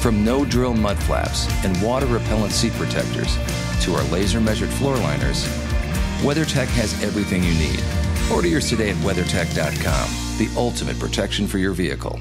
From no drill mud flaps and water repellent seat protectors to our laser measured floor liners, WeatherTech has everything you need. Order yours today at weathertech.com, the ultimate protection for your vehicle.